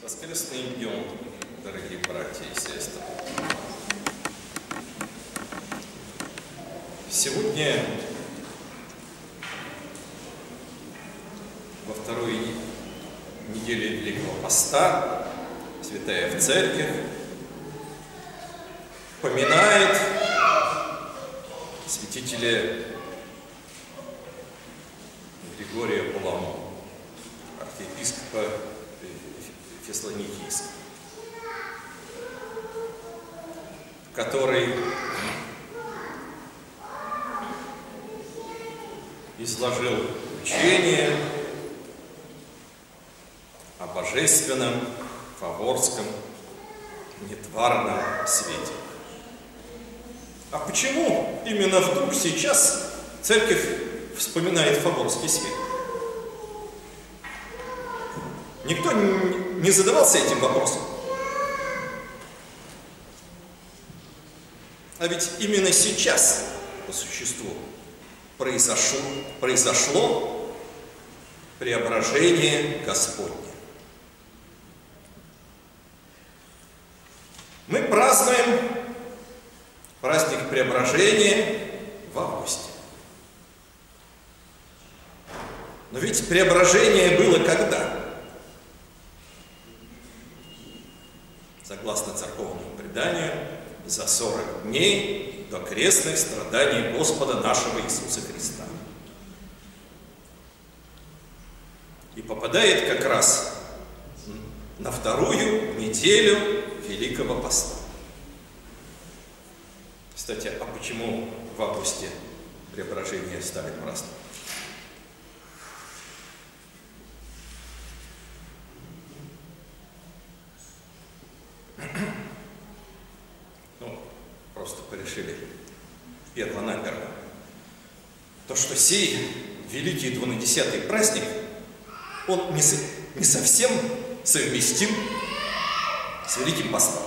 С воскресным днем, дорогие братья и сестры. Сегодня, во второй неделе Великого Поста, Святая в Церковь поминает святителя Григория Паламу, архиепископа Фессалоникийского, который изложил учение о божественном фаворском нетварном свете. А почему именно вдруг сейчас церковь вспоминает фаворский свет? Никто не задавался этим вопросом. А ведь именно сейчас, по существу, произошло, произошло преображение Господне. Мы празднуем праздник преображения в августе. Но ведь преображение было когда? Преданию, за 40 дней до крестных страданий Господа нашего Иисуса Христа. И попадает как раз на вторую неделю Великого Поста. Кстати, а почему в августе преображение стали праздновать? Ну, просто порешили первонаперво. То, что сей великий двунадесятый праздник, он не, не совсем совместим с Великим Постом.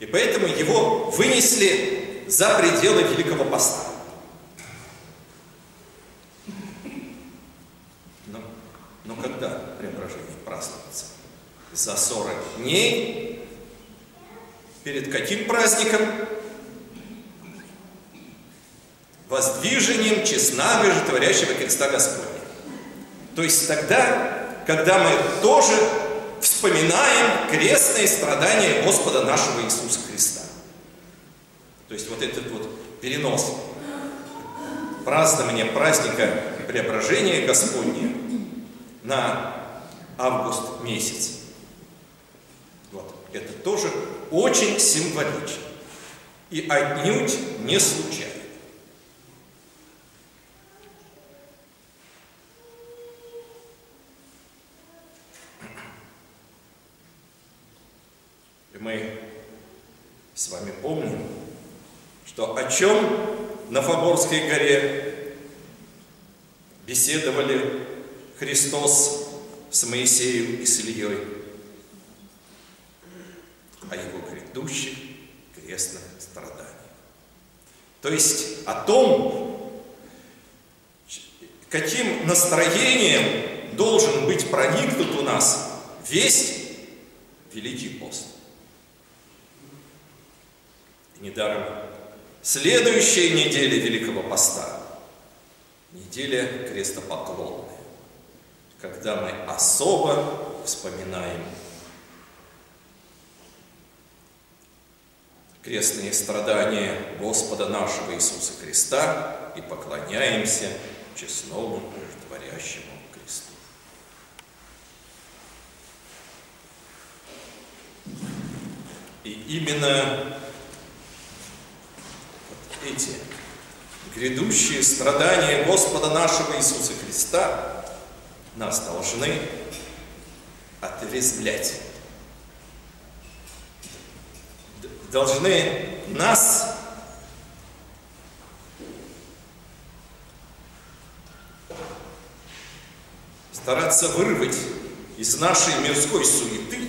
И поэтому его вынесли за пределы Великого Поста. Но, но когда преображение празднуется? За 40 дней перед каким праздником? Воздвижением честного животворящего креста Господня. То есть тогда, когда мы тоже вспоминаем крестные страдания Господа нашего Иисуса Христа. То есть вот этот вот перенос празднования праздника преображения Господня на август месяц. Вот. Это тоже очень символично и отнюдь не случайно. И мы с помним, что о чем на Фаборской горе беседовали Христос с Моисеем и с Ильей о его грядущих крестных страданиях. То есть о том, каким настроением должен быть проникнут у нас весь Великий пост. Недаром следующая неделя Великого Поста, неделя крестопоклонная, когда мы особо вспоминаем крестные страдания Господа нашего Иисуса Христа и поклоняемся честному животворящему кресту. И именно эти грядущие страдания Господа нашего Иисуса Христа нас должны отрезвлять. Должны нас стараться вырвать из нашей мирской суеты,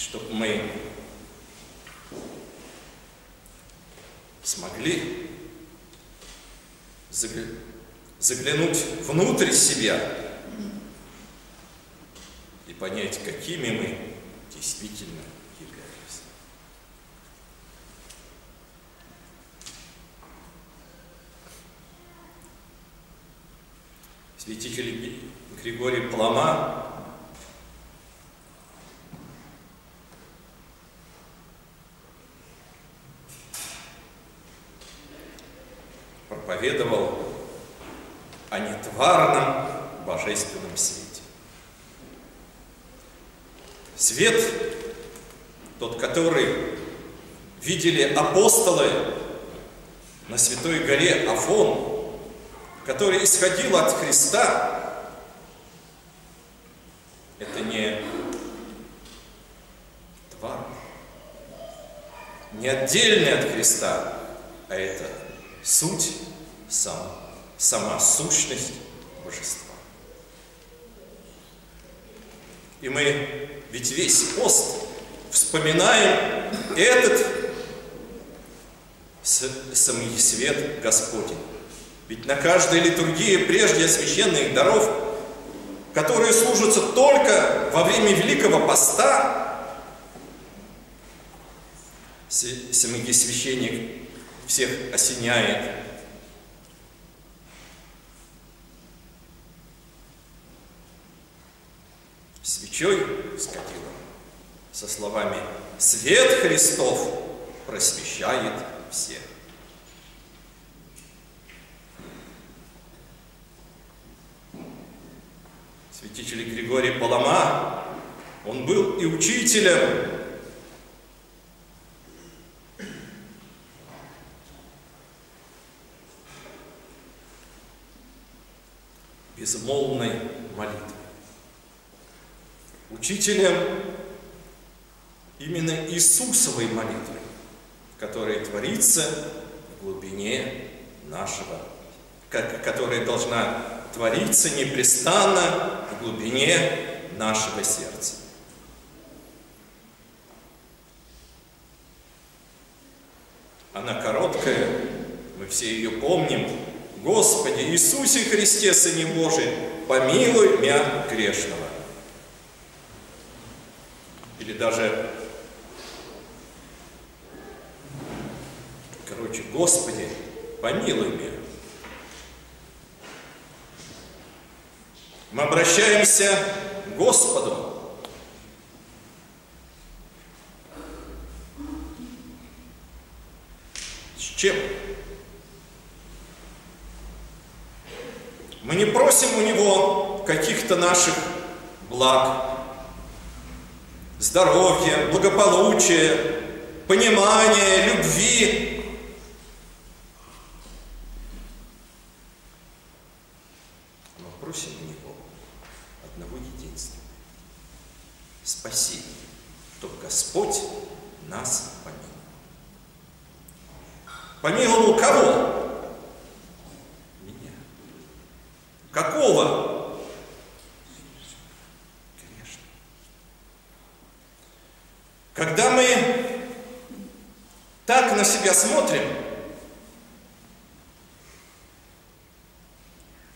чтобы мы смогли заглянуть внутрь себя и понять, какими мы действительно являемся. Святитель Григорий Плома о нетварном божественном свете. Свет, тот, который видели апостолы на Святой горе Афон, который исходил от Христа, это не тварь, не отдельный от Христа, а это суть, сам, сама сущность божества. И мы ведь весь пост вспоминаем этот самый свет Господень. Ведь на каждой литургии прежде священных даров, которые служатся только во время Великого Поста, священник всех осеняет. Свечой скатила со словами «Свет Христов просвещает всех». Святитель Григорий Палама, он был и учителем, безмолвной. Учителем именно Иисусовой молитвы, которая творится в глубине нашего, которая должна твориться непрестанно в глубине нашего сердца. Она короткая, мы все ее помним, Господи Иисусе Христе, Сыне Божий, помилуй меня грешного. Или даже, короче, Господи, помилуй меня. Мы обращаемся к Господу. С чем? Мы не просим у Него каких-то наших благ, здоровья, благополучия, понимания, любви. Но просим у Него одного единственного – спасения, чтобы Господь нас помиловал. Помиловал кого? Когда мы так на себя смотрим,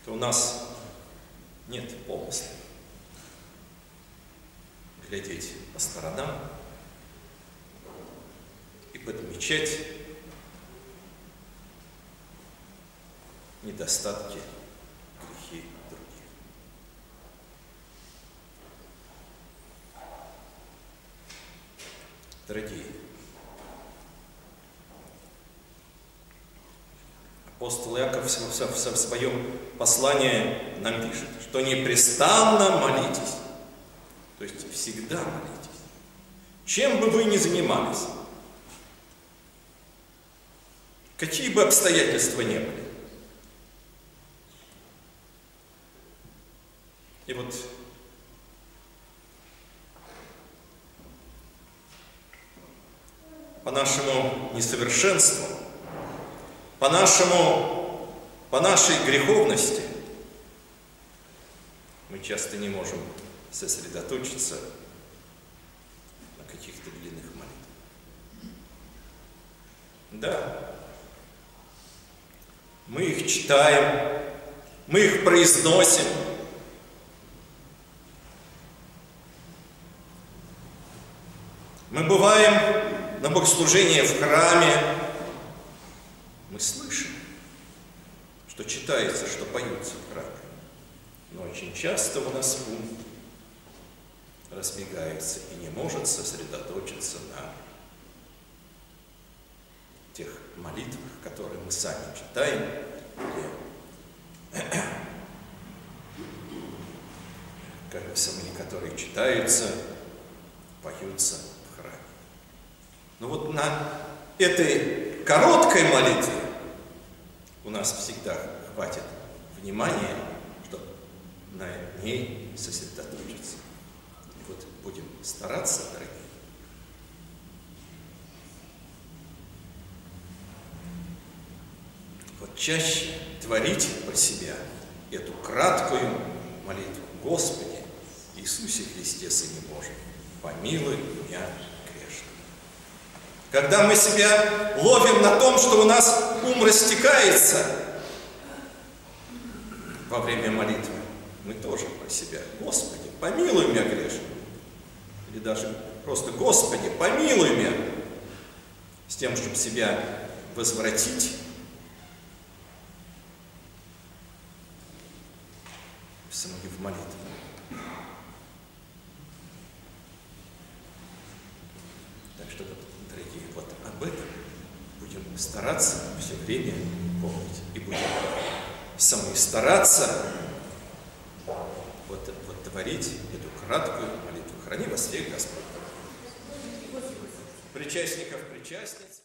то у нас нет помысла глядеть по сторонам и подмечать недостатки Дорогие, апостол Яков в своем послании нам пишет, что непрестанно молитесь, то есть всегда молитесь, чем бы вы ни занимались, какие бы обстоятельства ни были. И вот по нашему несовершенству, по нашему, по нашей греховности, мы часто не можем сосредоточиться на каких-то длинных молитвах. Да, мы их читаем, мы их произносим. Мы бываем на богослужении в храме, мы слышим, что читается, что поется в храме. Но очень часто у нас ум разбегается и не может сосредоточиться на тех молитвах, которые мы сами читаем, или самые, которые читаются, поются. Но вот на этой короткой молитве у нас всегда хватит внимания, чтобы на ней сосредоточиться. И вот будем стараться, дорогие, вот чаще творить про себя эту краткую молитву. Господи, Иисусе Христе, Сыне Божий, помилуй меня. Когда мы себя ловим на том, что у нас ум растекается во время молитвы, мы тоже про себя. Господи, помилуй меня грешного. Или даже просто Господи, помилуй меня. С тем, чтобы себя возвратить в молитве. Так что, дорогие, вот об этом будем стараться все время помнить. И будем самые стараться вот, вот творить эту краткую молитву. Храни вас всех Господь. Причастников, причастниц.